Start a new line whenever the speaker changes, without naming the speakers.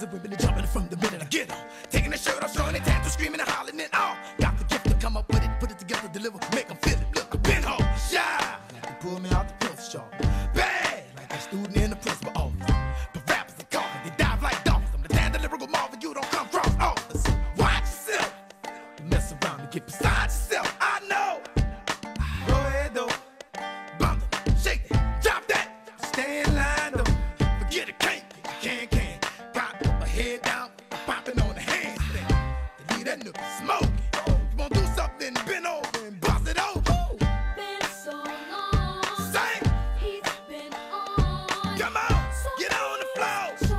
Cause it jumping from the middle I get on. Taking the shirt off, showing it, tattoo, screaming and hollering it all. Got the gift to come up with it, put it together, deliver, make them feel it. Look, I've been home, yeah. Like they pull me out the pills, y'all. Bad, like a student in the principal office. But rappers are calling, they dive like dolphins. I'm the damn lyrical Marvin, you don't come cross office. Watch yourself. You mess around and get beside yourself. and smoke. You wanna do something, bend over and bust it over.
Come on, get on the floor.